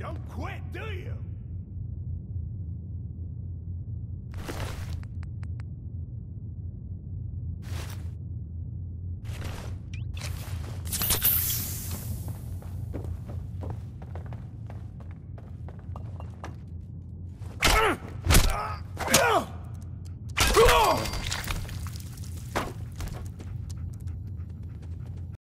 Don't quit, do you? Uh!